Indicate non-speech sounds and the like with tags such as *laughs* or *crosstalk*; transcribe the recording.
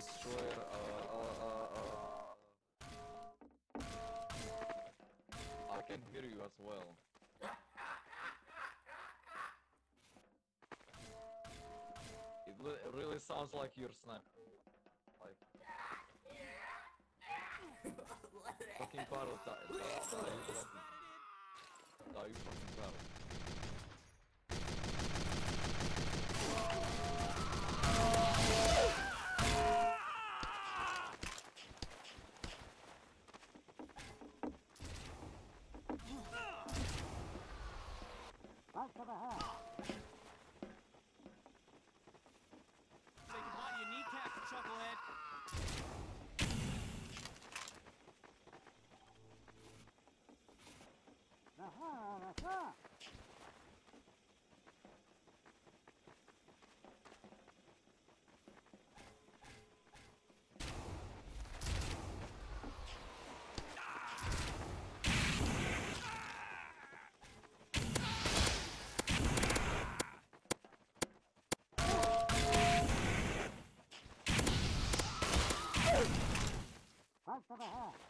Destroyer. Uh, uh, uh, uh. I can hear you as well. It really sounds like you're snap. Like. *laughs* Fucking Carl, die, From the half.